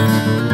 Música